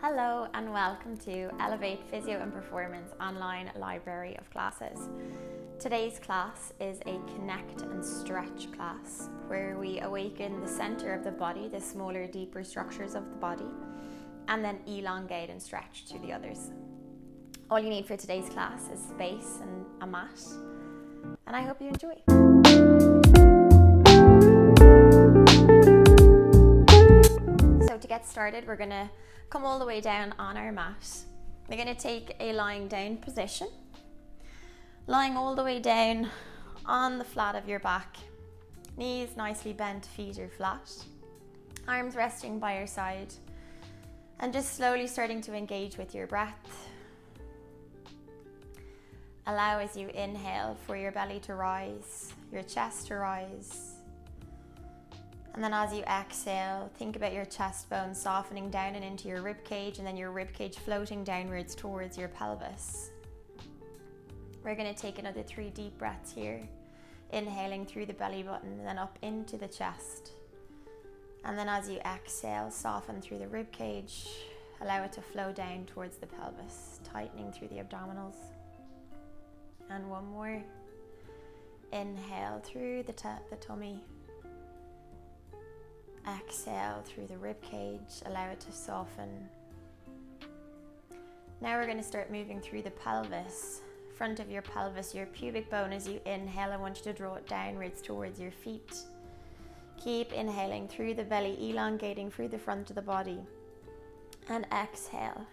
Hello and welcome to Elevate Physio and Performance online library of classes. Today's class is a connect and stretch class where we awaken the center of the body, the smaller, deeper structures of the body, and then elongate and stretch to the others. All you need for today's class is space and a mat, and I hope you enjoy. So, to get started, we're going to come all the way down on our mat. We're going to take a lying down position, lying all the way down on the flat of your back, knees nicely bent, feet are flat, arms resting by your side, and just slowly starting to engage with your breath. Allow as you inhale for your belly to rise, your chest to rise and then as you exhale, think about your chest bone softening down and into your rib cage, and then your rib cage floating downwards towards your pelvis. We're going to take another three deep breaths here, inhaling through the belly button, then up into the chest. And then as you exhale, soften through the rib cage, allow it to flow down towards the pelvis, tightening through the abdominals. And one more. Inhale through the, the tummy Exhale through the rib cage, allow it to soften. Now we're going to start moving through the pelvis, front of your pelvis, your pubic bone. As you inhale, I want you to draw it downwards towards your feet. Keep inhaling through the belly, elongating through the front of the body. And exhale,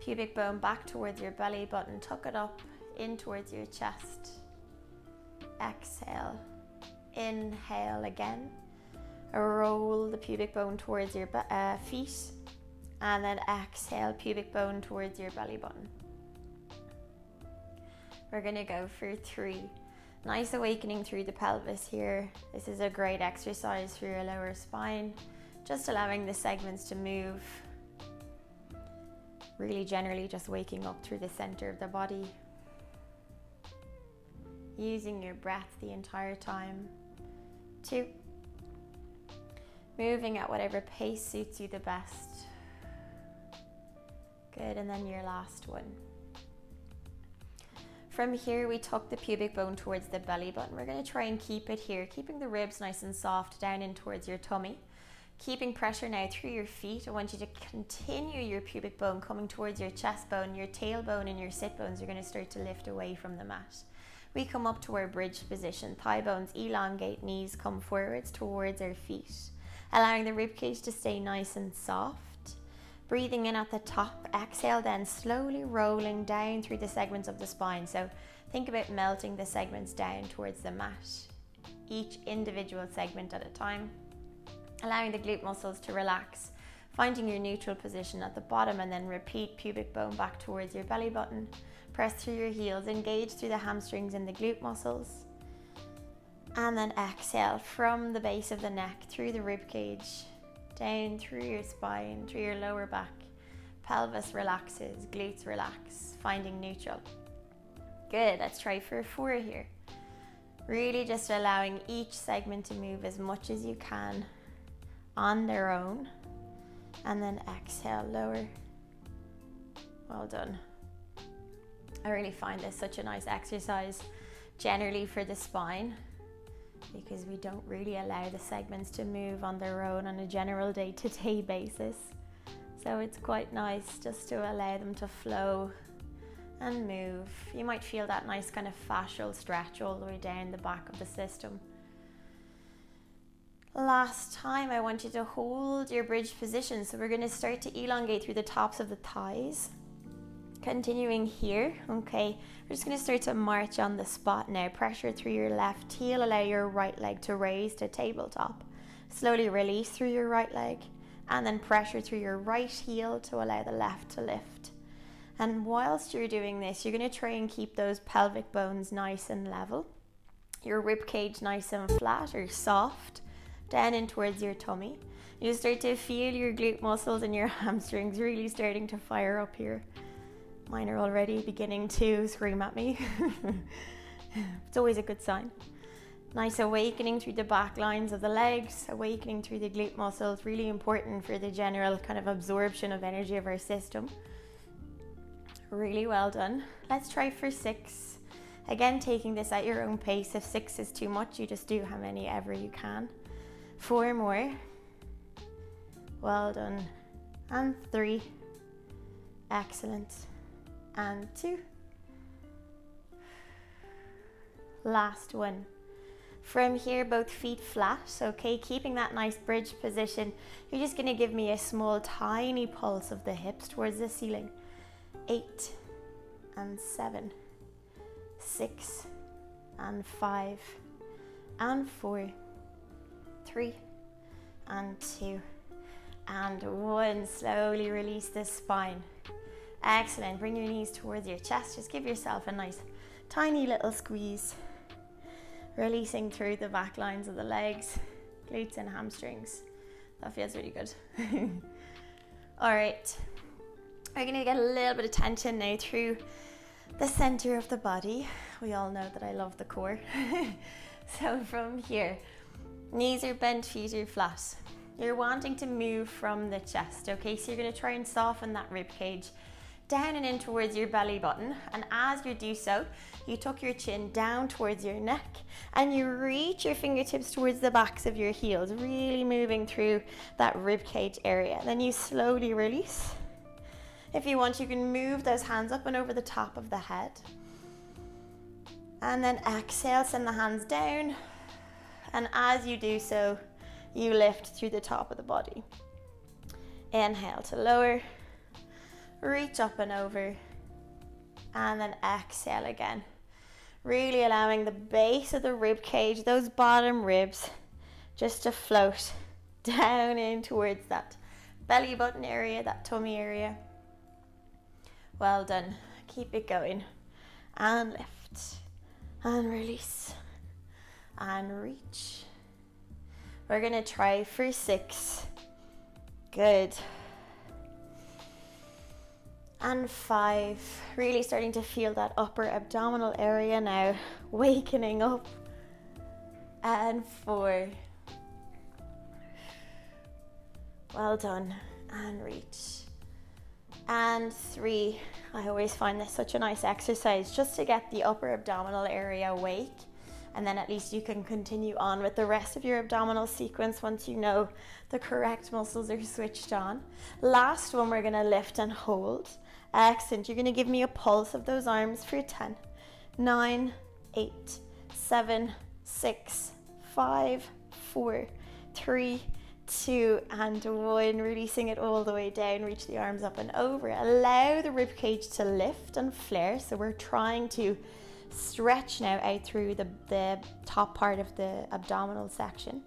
pubic bone back towards your belly button, tuck it up in towards your chest. Exhale, inhale again roll the pubic bone towards your uh, feet and then exhale pubic bone towards your belly button. We're gonna go for three. Nice awakening through the pelvis here. This is a great exercise for your lower spine. Just allowing the segments to move. Really generally just waking up through the center of the body. Using your breath the entire time. Two moving at whatever pace suits you the best. Good, and then your last one. From here, we tuck the pubic bone towards the belly button. We're going to try and keep it here, keeping the ribs nice and soft down in towards your tummy. Keeping pressure now through your feet. I want you to continue your pubic bone coming towards your chest bone, your tailbone, and your sit bones are going to start to lift away from the mat. We come up to our bridge position. Thigh bones elongate, knees come forwards towards our feet allowing the ribcage to stay nice and soft. Breathing in at the top, exhale, then slowly rolling down through the segments of the spine. So think about melting the segments down towards the mat, each individual segment at a time, allowing the glute muscles to relax. Finding your neutral position at the bottom and then repeat pubic bone back towards your belly button. Press through your heels, engage through the hamstrings and the glute muscles and then exhale from the base of the neck through the rib cage, down through your spine, through your lower back. Pelvis relaxes, glutes relax, finding neutral. Good, let's try for four here. Really just allowing each segment to move as much as you can on their own. And then exhale, lower. Well done. I really find this such a nice exercise generally for the spine because we don't really allow the segments to move on their own on a general day to day basis. So it's quite nice just to allow them to flow and move. You might feel that nice kind of fascial stretch all the way down the back of the system. Last time, I want you to hold your bridge position. So we're going to start to elongate through the tops of the thighs. Continuing here, okay, we're just going to start to march on the spot now. Pressure through your left heel, allow your right leg to raise to tabletop. Slowly release through your right leg, and then pressure through your right heel to allow the left to lift. And whilst you're doing this, you're going to try and keep those pelvic bones nice and level, your rib cage nice and flat or soft, down in towards your tummy. You start to feel your glute muscles and your hamstrings really starting to fire up here. Mine are already beginning to scream at me. it's always a good sign. Nice awakening through the back lines of the legs, awakening through the glute muscles, really important for the general kind of absorption of energy of our system. Really well done. Let's try for six. Again, taking this at your own pace. If six is too much, you just do how many ever you can. Four more. Well done. And three. Excellent. And two. Last one. From here, both feet flat, okay? Keeping that nice bridge position. You're just gonna give me a small, tiny pulse of the hips towards the ceiling. Eight and seven, six and five and four, three and two and one. Slowly release the spine. Excellent. Bring your knees towards your chest. Just give yourself a nice, tiny little squeeze releasing through the back lines of the legs, glutes and hamstrings. That feels really good. All right, we're gonna get a little bit of tension now through the center of the body. We all know that I love the core. so from here, knees are bent, feet are flat. You're wanting to move from the chest, okay? So you're gonna try and soften that rib cage down and in towards your belly button. And as you do so, you tuck your chin down towards your neck and you reach your fingertips towards the backs of your heels, really moving through that rib cage area. Then you slowly release. If you want, you can move those hands up and over the top of the head. And then exhale, send the hands down. And as you do so, you lift through the top of the body. Inhale to lower, reach up and over, and then exhale again. Really allowing the base of the rib cage, those bottom ribs, just to float down in towards that belly button area, that tummy area. Well done. Keep it going. And lift. And release. And reach. We're going to try for six. Good and five. Really starting to feel that upper abdominal area now, wakening up. And four. Well done. And reach. And three. I always find this such a nice exercise just to get the upper abdominal area awake. And then at least you can continue on with the rest of your abdominal sequence once you know the correct muscles are switched on. Last one, we're gonna lift and hold. Excellent. You're going to give me a pulse of those arms for 10, 9, 8, 7, 6, 5, 4, 3, 2, and 1. Releasing it all the way down. Reach the arms up and over. Allow the rib cage to lift and flare. So we're trying to stretch now out through the, the top part of the abdominal section.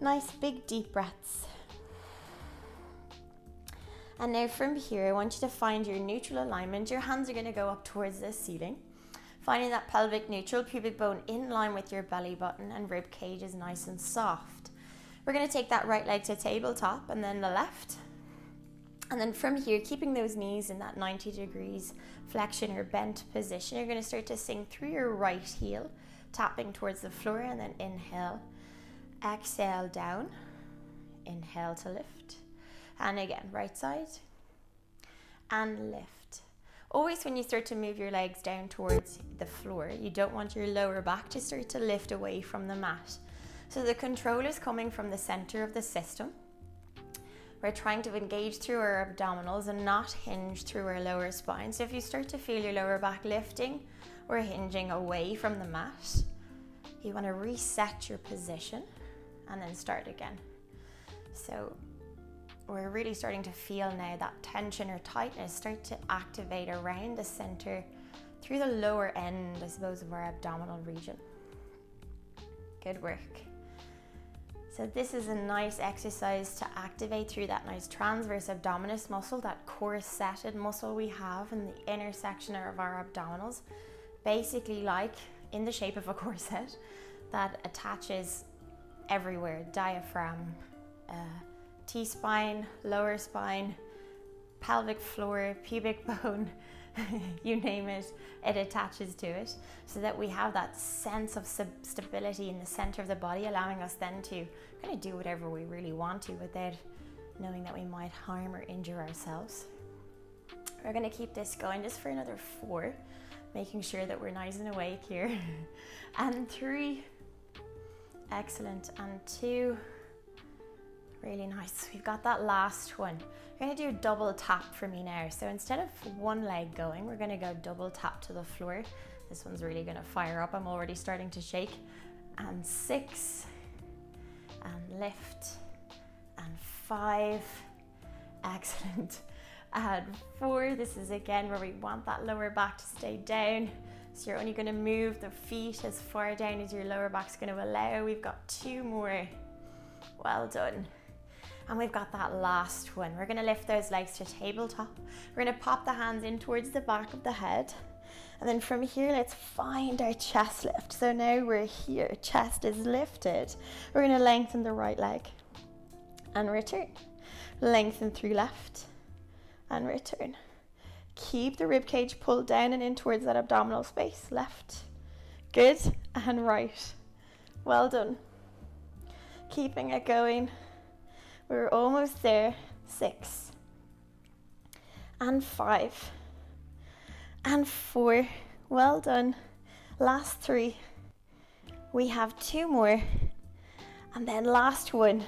Nice big deep breaths. And now from here, I want you to find your neutral alignment. Your hands are going to go up towards the ceiling. Finding that pelvic neutral, pubic bone in line with your belly button and rib cage is nice and soft. We're going to take that right leg to tabletop and then the left. And then from here, keeping those knees in that 90 degrees flexion or bent position, you're going to start to sink through your right heel, tapping towards the floor and then inhale. Exhale down. Inhale to lift. And again, right side. And lift. Always when you start to move your legs down towards the floor, you don't want your lower back to start to lift away from the mat. So the control is coming from the center of the system. We're trying to engage through our abdominals and not hinge through our lower spine. So if you start to feel your lower back lifting or hinging away from the mat, you want to reset your position and then start again. So we're really starting to feel now that tension or tightness start to activate around the center through the lower end, I suppose, of our abdominal region. Good work. So this is a nice exercise to activate through that nice transverse abdominis muscle, that corseted muscle we have in the intersection of our abdominals, basically like in the shape of a corset that attaches everywhere, diaphragm, uh, T spine, lower spine, pelvic floor, pubic bone, you name it, it attaches to it, so that we have that sense of stability in the center of the body, allowing us then to kind of do whatever we really want to without knowing that we might harm or injure ourselves. We're going to keep this going just for another four, making sure that we're nice and awake here. and three, excellent, and two, really nice. We've got that last one. We're gonna do a double tap for me now. So instead of one leg going, we're gonna go double tap to the floor. This one's really gonna fire up. I'm already starting to shake. And six, and lift, and five, excellent. And four, this is again where we want that lower back to stay down. So you're only gonna move the feet as far down as your lower back's gonna allow. We've got two more. Well done. And we've got that last one. We're gonna lift those legs to tabletop. We're gonna pop the hands in towards the back of the head. And then from here, let's find our chest lift. So now we're here, chest is lifted. We're gonna lengthen the right leg and return. Lengthen through left and return. Keep the rib cage pulled down and in towards that abdominal space. Left. Good. And right. Well done. Keeping it going. We're almost there. Six. And five. And four. Well done. Last three. We have two more. And then last one.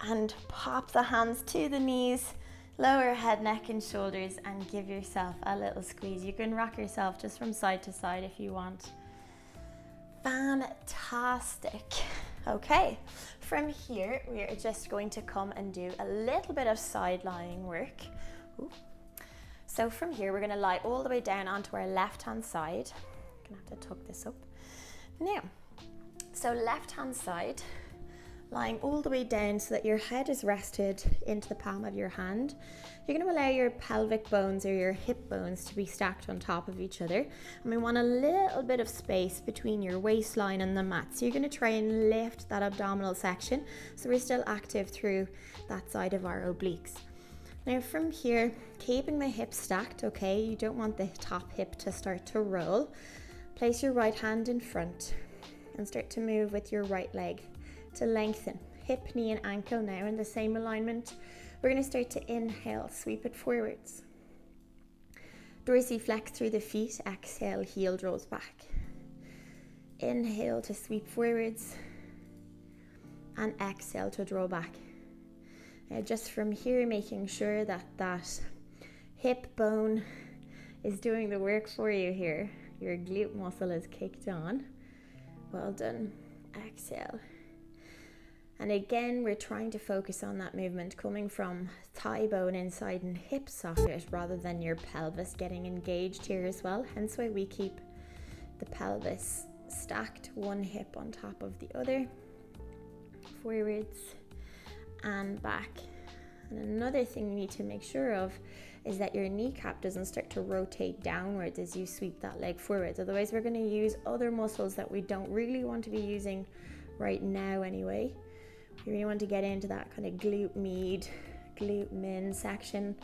And pop the hands to the knees Lower head, neck, and shoulders, and give yourself a little squeeze. You can rock yourself just from side to side if you want. Fantastic. Okay, from here, we are just going to come and do a little bit of side lying work. Ooh. So from here, we're gonna lie all the way down onto our left hand side. Gonna have to tuck this up. Now, so left hand side, lying all the way down so that your head is rested into the palm of your hand. You're going to allow your pelvic bones or your hip bones to be stacked on top of each other. And we want a little bit of space between your waistline and the mat. So you're going to try and lift that abdominal section so we're still active through that side of our obliques. Now from here, keeping the hips stacked, okay, you don't want the top hip to start to roll. Place your right hand in front and start to move with your right leg to lengthen. Hip, knee, and ankle now in the same alignment. We're going to start to inhale, sweep it forwards. Dorsiflex through the feet, exhale, heel draws back. Inhale to sweep forwards and exhale to draw back. Now, just from here, making sure that that hip bone is doing the work for you here. Your glute muscle is kicked on. Well done. Exhale. And again, we're trying to focus on that movement coming from thigh bone inside and hip socket rather than your pelvis getting engaged here as well. Hence why we keep the pelvis stacked, one hip on top of the other, forwards and back. And another thing you need to make sure of is that your kneecap doesn't start to rotate downwards as you sweep that leg forwards. Otherwise, we're going to use other muscles that we don't really want to be using right now anyway. You really want to get into that kind of glute med, glute min section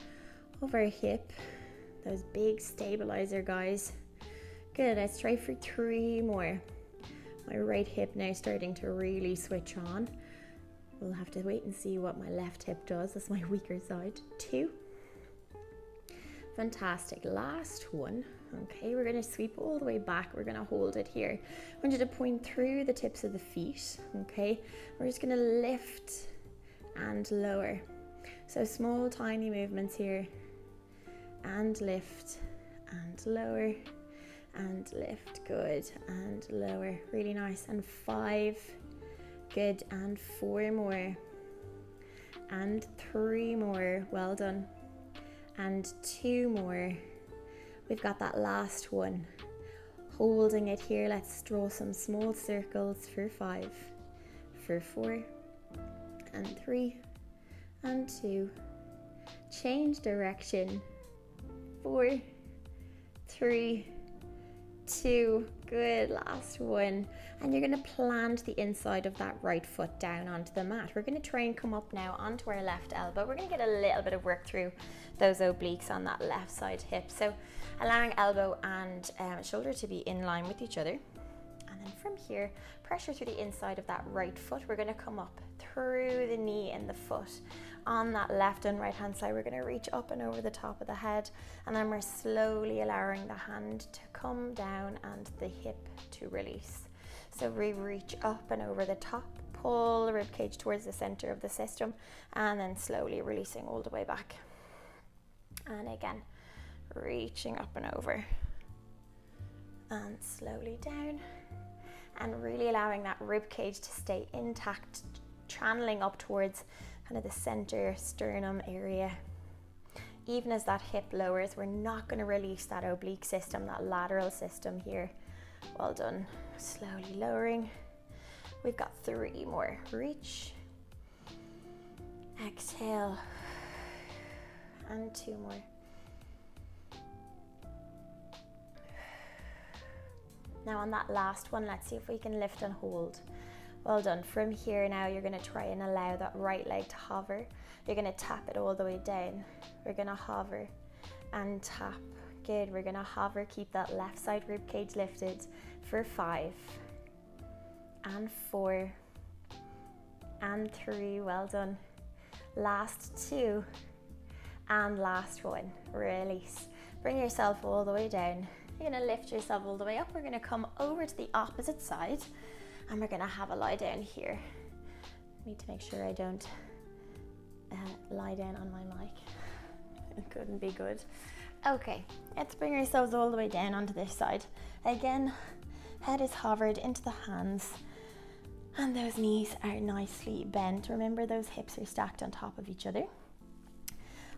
our hip. Those big stabilizer guys. Good, let's try for three more. My right hip now starting to really switch on. We'll have to wait and see what my left hip does. That's my weaker side. Two. Fantastic. Last one. Okay, we're going to sweep all the way back. We're going to hold it here. I want you to point through the tips of the feet. Okay, we're just going to lift and lower. So small, tiny movements here. And lift and lower and lift. Good. And lower. Really nice. And five. Good. And four more. And three more. Well done. And two more. We've got that last one. Holding it here, let's draw some small circles for five, for four, and three, and two. Change direction. Four, three, two. Good, last one. And you're gonna plant the inside of that right foot down onto the mat. We're gonna try and come up now onto our left elbow. We're gonna get a little bit of work through those obliques on that left side hip. So allowing elbow and um, shoulder to be in line with each other. And then from here, pressure through the inside of that right foot. We're gonna come up through the knee and the foot on that left and right hand side, we're going to reach up and over the top of the head, and then we're slowly allowing the hand to come down and the hip to release. So we reach up and over the top, pull the rib cage towards the center of the system, and then slowly releasing all the way back. And again, reaching up and over, and slowly down, and really allowing that rib cage to stay intact, channeling up towards kind of the center sternum area. Even as that hip lowers, we're not going to release that oblique system, that lateral system here. Well done. Slowly lowering. We've got three more. Reach. Exhale. And two more. Now on that last one, let's see if we can lift and hold. Well done. From here now, you're going to try and allow that right leg to hover. You're going to tap it all the way down. We're going to hover and tap. Good. We're going to hover. Keep that left side rib cage lifted for five and four and three. Well done. Last two and last one. Release. Bring yourself all the way down. You're to lift yourself all the way up. We're to come over to the opposite side and we're gonna have a lie down here. Need to make sure I don't uh, lie down on my mic. it couldn't be good. Okay, let's bring ourselves all the way down onto this side. Again, head is hovered into the hands and those knees are nicely bent. Remember those hips are stacked on top of each other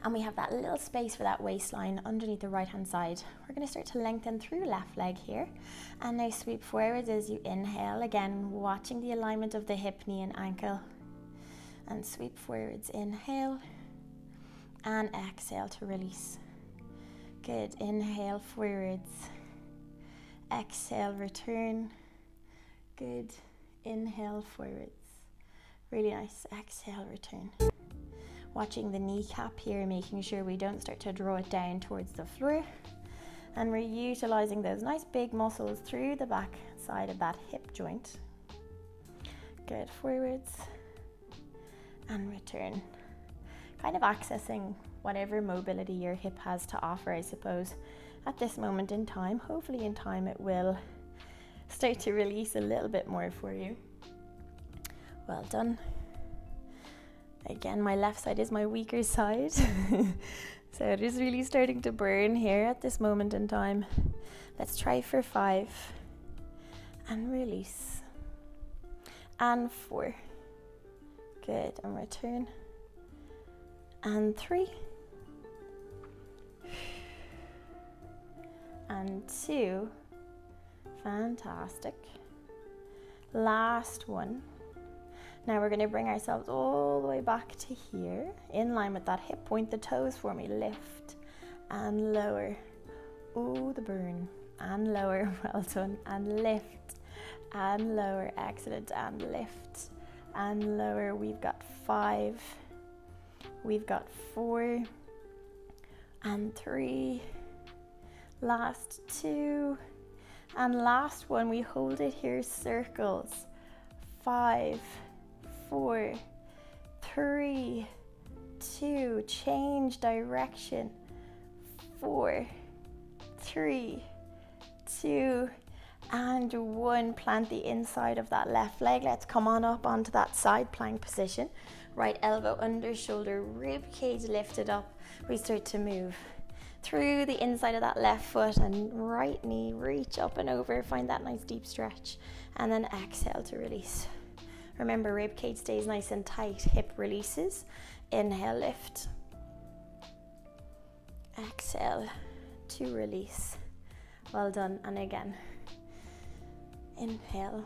and we have that little space for that waistline underneath the right hand side. We're going to start to lengthen through left leg here. And now sweep forwards as you inhale. Again watching the alignment of the hip knee and ankle. And sweep forwards inhale. And exhale to release. Good. Inhale forwards. Exhale return. Good. Inhale forwards. Really nice. Exhale return watching the kneecap here, making sure we don't start to draw it down towards the floor. And we're utilizing those nice big muscles through the back side of that hip joint. Good, forwards and return. Kind of accessing whatever mobility your hip has to offer, I suppose, at this moment in time. Hopefully, in time, it will start to release a little bit more for you. Well done. Again, my left side is my weaker side. so it is really starting to burn here at this moment in time. Let's try for five and release. And four. Good. And return. And three. And two. Fantastic. Last one. Now we're going to bring ourselves all the way back to here, in line with that hip. Point the toes for me. Lift and lower. Oh, the burn. And lower. Well done. And lift and lower. Excellent. And lift and lower. We've got five. We've got four and three. Last two. And last one, we hold it here, circles. Five four, three, two, change direction, four, three, two, and one. Plant the inside of that left leg. Let's come on up onto that side plank position. Right elbow under shoulder, rib cage lifted up. We start to move through the inside of that left foot and right knee, reach up and over, find that nice deep stretch, and then exhale to release. Remember, rib cage stays nice and tight, hip releases. Inhale, lift. Exhale to release. Well done. And again, inhale.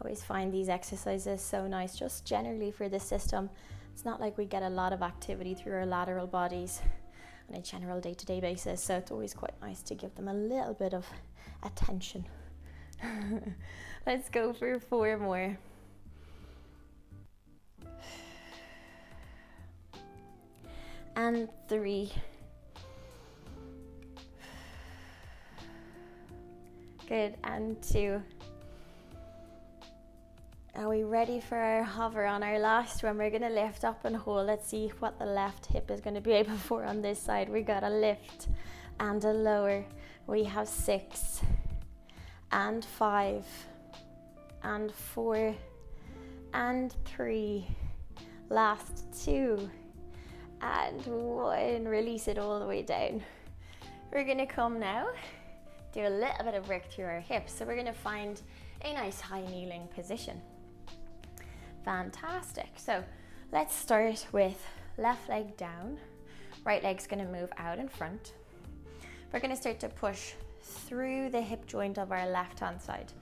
always find these exercises so nice, just generally for the system. It's not like we get a lot of activity through our lateral bodies on a general day to day basis. So it's always quite nice to give them a little bit of attention. Let's go for four more. And three. Good, and two. Are we ready for our hover on our last one? We're gonna lift up and hold. Let's see what the left hip is gonna be able for on this side. We got a lift and a lower. We have six and five and four and three. Last two and one. Release it all the way down. We're gonna come now, do a little bit of work through our hips. So we're gonna find a nice high kneeling position. Fantastic. So let's start with left leg down, right leg's gonna move out in front. We're gonna start to push through the hip joint of our left hand side.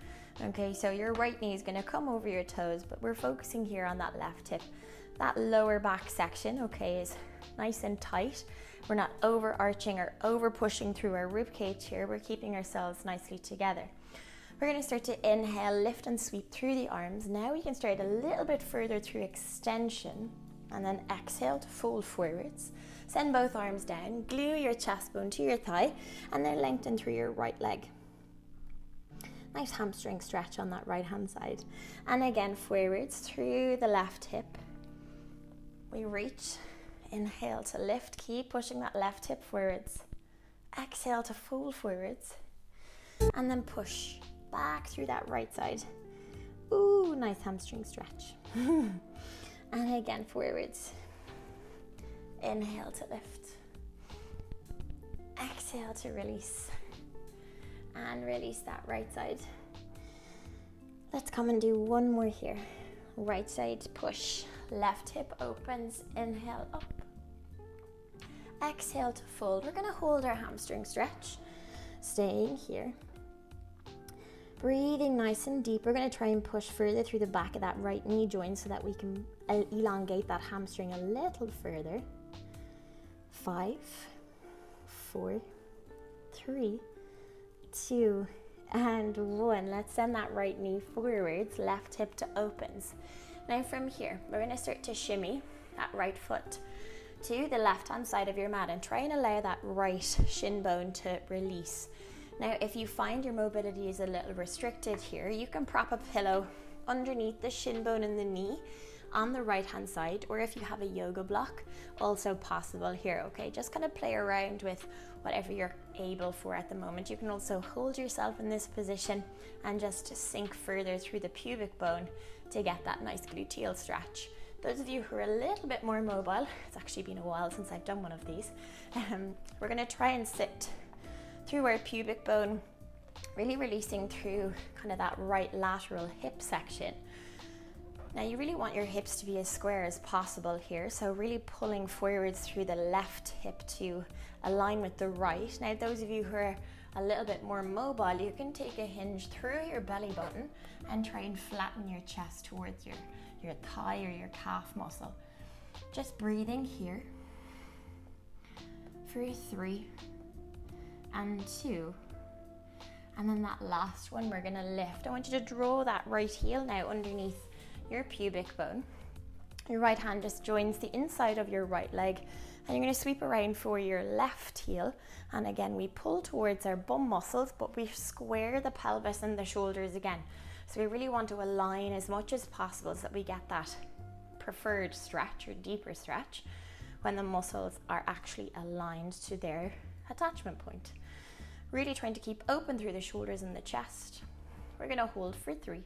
Okay, so your right knee is gonna come over your toes, but we're focusing here on that left hip. That lower back section, okay, is nice and tight. We're not overarching or over pushing through our rib cage here. We're keeping ourselves nicely together. We're going to start to inhale, lift and sweep through the arms. Now we can start a little bit further through extension and then exhale to fold forwards. Send both arms down, glue your chest bone to your thigh and then lengthen through your right leg. Nice hamstring stretch on that right hand side. And again, forwards through the left hip. We reach, inhale to lift, keep pushing that left hip forwards. Exhale to fold forwards and then push back through that right side. Ooh, nice hamstring stretch. and again, forwards. Inhale to lift. Exhale to release. And release that right side. Let's come and do one more here. Right side push. Left hip opens. Inhale up. Exhale to fold. We're going to hold our hamstring stretch. Staying here. Breathing nice and deep. We're going to try and push further through the back of that right knee joint so that we can elongate that hamstring a little further. Five, four, three, two, and one. Let's send that right knee forwards, left hip to opens. Now from here, we're going to start to shimmy that right foot to the left hand side of your mat and try and allow that right shin bone to release. Now, if you find your mobility is a little restricted here, you can prop a pillow underneath the shin bone and the knee on the right hand side, or if you have a yoga block, also possible here, okay? Just kind of play around with whatever you're able for at the moment. You can also hold yourself in this position and just sink further through the pubic bone to get that nice gluteal stretch. Those of you who are a little bit more mobile, it's actually been a while since I've done one of these, um, we're gonna try and sit through our pubic bone, really releasing through kind of that right lateral hip section. Now you really want your hips to be as square as possible here, so really pulling forwards through the left hip to align with the right. Now those of you who are a little bit more mobile, you can take a hinge through your belly button and try and flatten your chest towards your, your thigh or your calf muscle. Just breathing here for three, and two. And then that last one, we're gonna lift. I want you to draw that right heel now underneath your pubic bone. Your right hand just joins the inside of your right leg and you're gonna sweep around for your left heel. And again, we pull towards our bum muscles, but we square the pelvis and the shoulders again. So we really want to align as much as possible so that we get that preferred stretch or deeper stretch when the muscles are actually aligned to their attachment point. Really trying to keep open through the shoulders and the chest. We're gonna hold for three,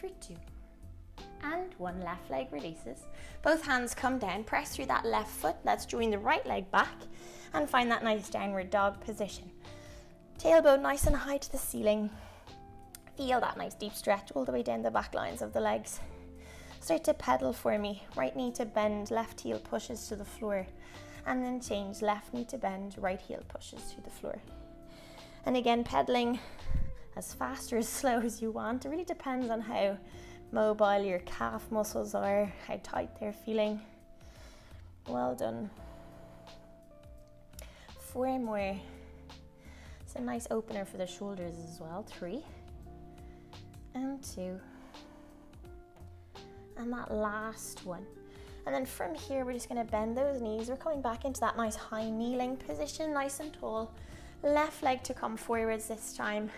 for two, and one left leg releases. Both hands come down, press through that left foot. Let's join the right leg back and find that nice downward dog position. Tailbone nice and high to the ceiling. Feel that nice deep stretch all the way down the back lines of the legs. Start to pedal for me. Right knee to bend, left heel pushes to the floor and then change left knee to bend, right heel pushes to the floor. And again, pedaling as fast or as slow as you want. It really depends on how mobile your calf muscles are, how tight they're feeling. Well done. four more. It's a nice opener for the shoulders as well. Three and two. And that last one. And then from here, we're just gonna bend those knees. We're coming back into that nice high kneeling position, nice and tall. Left leg to come forwards this time.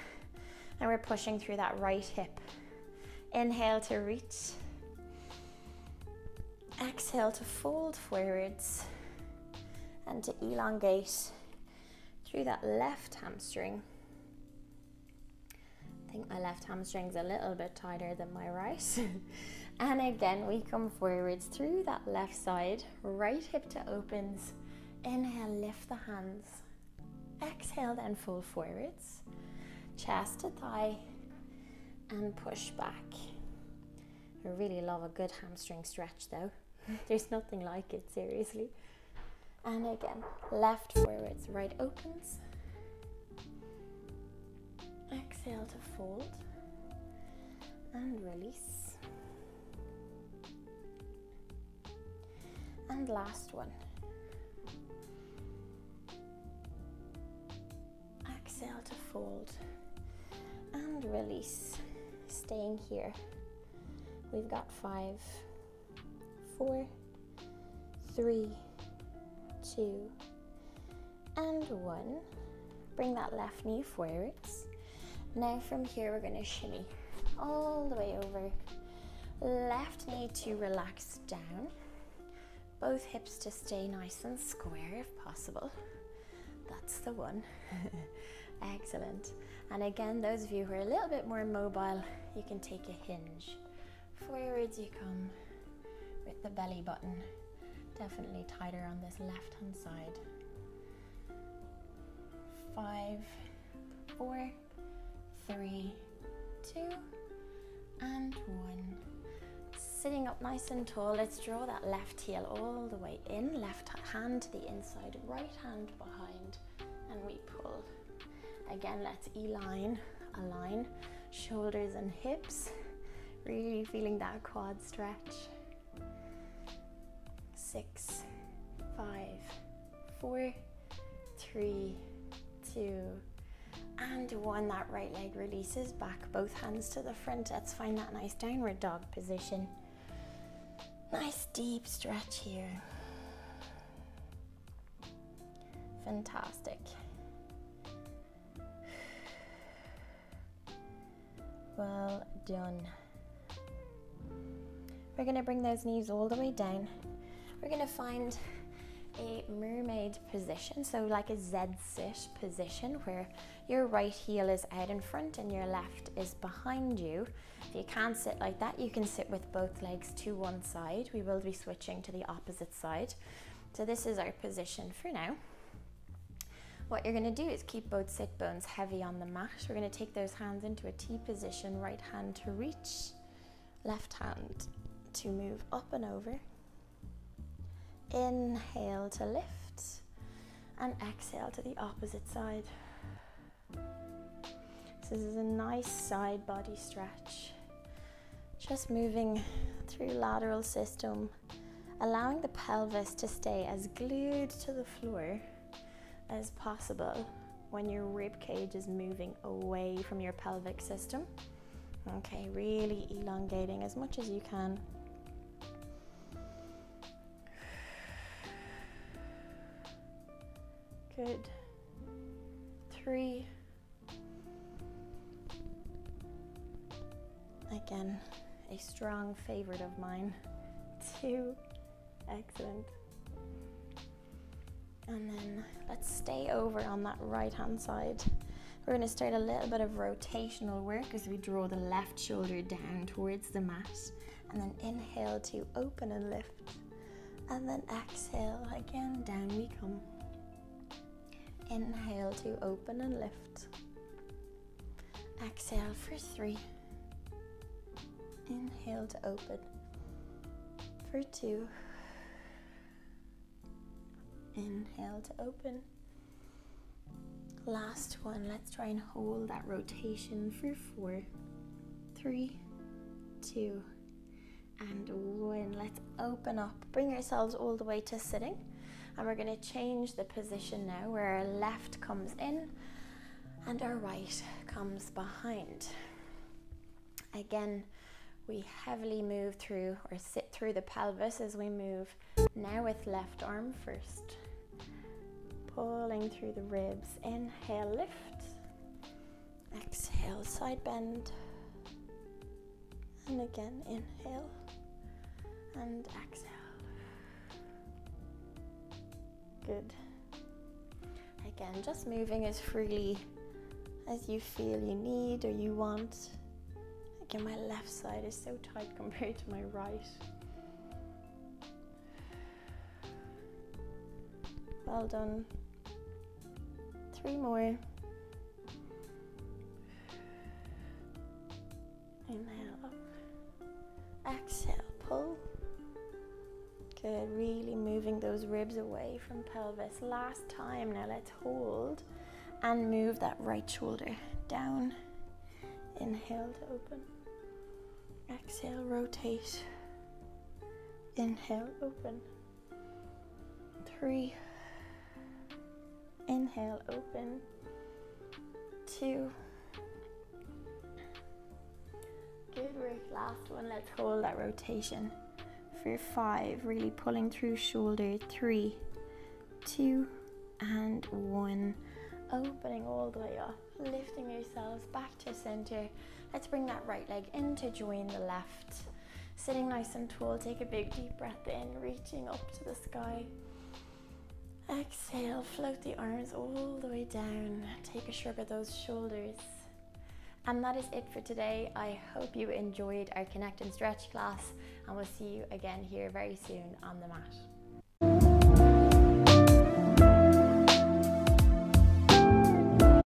And we're pushing through that right hip. Inhale to reach. Exhale to fold forwards and to elongate through that left hamstring. I think my left hamstring's a little bit tighter than my right. and again, we come forwards through that left side, right hip to opens. Inhale, lift the hands. Exhale, then fold forwards, chest to thigh, and push back. I really love a good hamstring stretch though. There's nothing like it, seriously. And again, left forwards, right opens. Exhale to fold and release. And last one. Exhale to fold and release. Staying here. We've got five, four, three, two, and one. Bring that left knee forwards. Now from here, we're gonna shimmy all the way over. Left knee to relax down. Both hips to stay nice and square if possible. That's the one. Excellent. And again, those of you who are a little bit more mobile, you can take a hinge. Forwards you come with the belly button definitely tighter on this left hand side. Five, four, three, two, and one. Sitting up nice and tall, let's draw that left heel all the way in, left hand to the inside, right hand behind. Again, let's E-line, align, shoulders and hips, really feeling that quad stretch six, five, four, three, two, and one. That right leg releases back, both hands to the front. Let's find that nice downward dog position. Nice deep stretch here. Fantastic. Well done. We're going to bring those knees all the way down we're gonna find a mermaid position, so like a Z sit position where your right heel is out in front and your left is behind you. If you can't sit like that, you can sit with both legs to one side. We will be switching to the opposite side. So this is our position for now. What you're gonna do is keep both sit bones heavy on the mat. We're gonna take those hands into a T position, right hand to reach, left hand to move up and over. Inhale to lift and exhale to the opposite side. this is a nice side body stretch. Just moving through lateral system, allowing the pelvis to stay as glued to the floor as possible when your rib cage is moving away from your pelvic system. Okay, really elongating as much as you can. Good. Three. Again, a strong favorite of mine. Two. Excellent. And then let's stay over on that right hand side. We're going to start a little bit of rotational work as we draw the left shoulder down towards the mat. And then inhale to open and lift. And then exhale again, down we come. Inhale to open and lift. Exhale for three. Inhale to open for two. Inhale to open. Last one. Let's try and hold that rotation for four, three, two, and one. Let's open up. Bring ourselves all the way to sitting And we're going to change the position now where our left comes in and our right comes behind. Again, we heavily move through or sit through the pelvis as we move. Now with left arm first. Pulling through the ribs. Inhale, lift. Exhale, side bend. And again, inhale and exhale. Good. Again, just moving as freely as you feel you need or you want. Again, my left side is so tight compared to my right. Well done. Three more. Inhale. Exhale, pull. Good, really moving those ribs away from pelvis. Last time, now let's hold and move that right shoulder down. Inhale to open. Exhale, rotate. Inhale, open. Three. Inhale, open. Two. Good work. Last one. Let's hold that rotation for five. Really pulling through shoulder. Three, two, and one. Opening all the way up. Lifting yourselves back to center. Let's bring that right leg in to join the left. Sitting nice and tall, take a big deep breath in, reaching up to the sky. Exhale, float the arms all the way down. Take a shrug of those shoulders. And that is it for today. I hope you enjoyed our Connect and Stretch class, and we'll see you again here very soon on the mat.